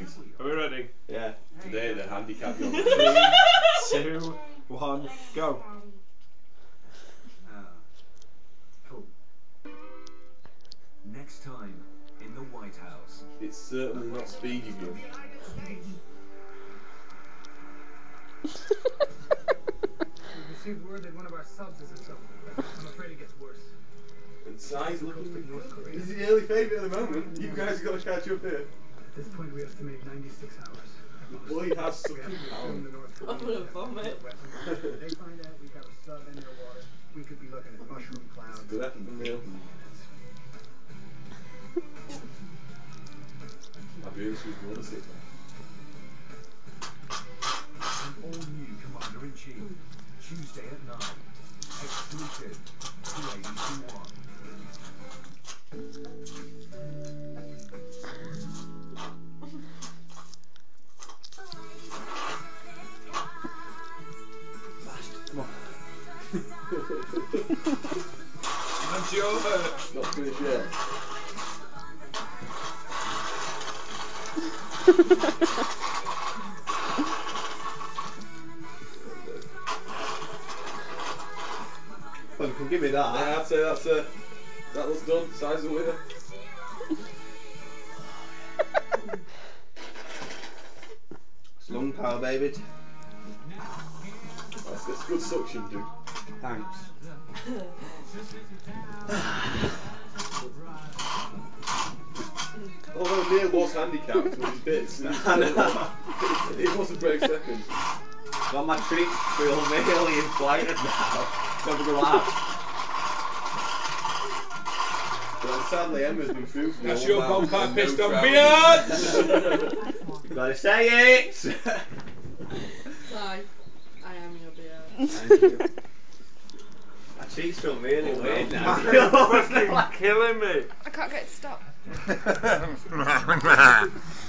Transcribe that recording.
attitude. Are we ready? Yeah. Today the handicap young. Two, one, go. Ah. Next time in the White House. It's certainly not speedy good. We've received word that one of our subs is in trouble. I'm afraid it gets worse. And Sai's looking. This is the early favourite at the moment. You guys got to catch up here. At this point, we estimate 96 hours. Boy, has to the I'm gonna vomit. they find out we have a sub in their water. We could be looking at mushroom clouds. An all-new Commander-in-Chief. Tuesday at 9. Exclusive. 282.1. You over. Not finished yet. Well, you can give me that. Yeah, I'd say that's uh, that was done. Sai's the winner. Slung power, baby. That's, that's good suction, dude. Thanks. Although Neil was handicapped with his bits, it, it was a brave second. Got my treats feel really inflated now. Got to relax. But sadly, Emma's been food for That's your that bonfire and no pissed on trousers. beard. Gotta say it. So, I am your beard. Thank you. My cheeks feel really Oh, weird no. now. Fucking killing me. I can't get it to stop.